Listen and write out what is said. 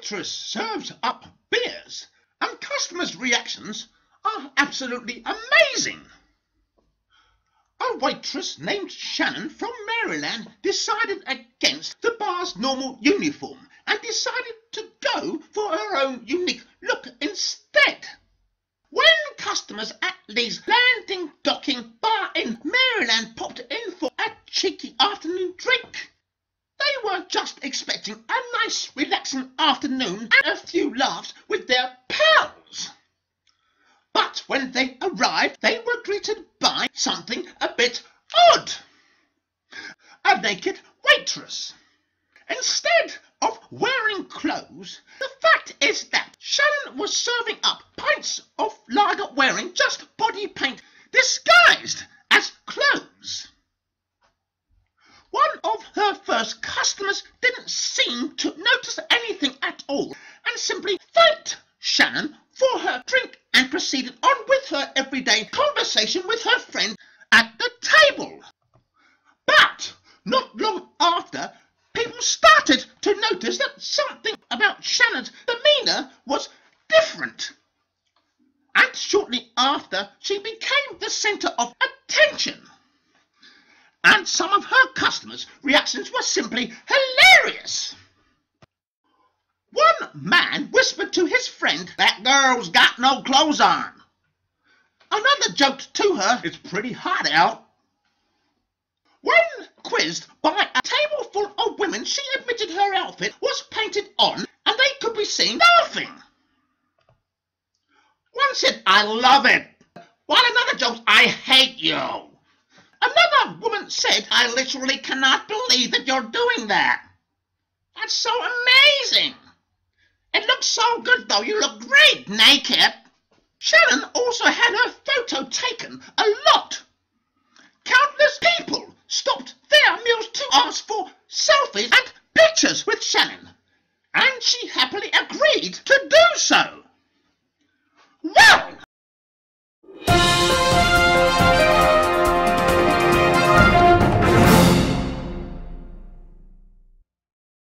waitress serves up beers, and customers' reactions are absolutely amazing. A waitress named Shannon from Maryland decided against the bar's normal uniform and decided to go for her own unique look instead. When customers at Lee's Landing Docking Bar in Maryland popped in for a cheeky afternoon drink, they were just expecting a nice relaxing afternoon and a few laughs with their pals. But when they arrived, they were greeted by something a bit odd. A naked waitress. Instead of wearing clothes, the fact is that Shannon was serving up pints of lager wearing just body paint disguised as clothes. One of her first customers didn't seem to notice anything at all and simply thanked Shannon for her drink and proceeded on with her everyday conversation with her friend at the table. But not long after, people started to notice that something about Shannon's demeanour was different. And shortly after, she became the centre of attention. And some of her customers' reactions were simply hilarious. One man whispered to his friend, That girl's got no clothes on. Another joked to her, It's pretty hot out. When quizzed by a table full of women, she admitted her outfit was painted on and they could be seen laughing. One said, I love it, while another joked, I hate you. Another Said, I literally cannot believe that you're doing that. That's so amazing. It looks so good, though. You look great naked. Sharon also had her photo taken a lot. Countless people stopped their meals to ask for selfies and pictures with Shannon, and she happily agreed to do so.